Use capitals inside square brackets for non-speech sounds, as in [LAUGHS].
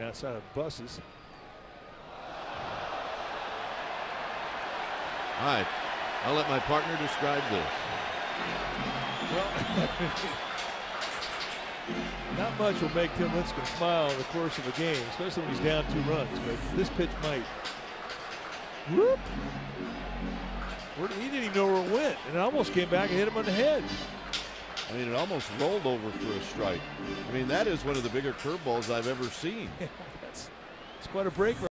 outside of buses. All right, I'll let my partner describe this. Well, [LAUGHS] not much will make Tim Lincecum smile in the course of a game, especially when he's down two runs. But this pitch might. Whoop! Where, he didn't even know where it went, and it almost came back and hit him on the head. I mean, it almost rolled over for a strike. I mean, that is one of the bigger curveballs I've ever seen. [LAUGHS] It's quite a break.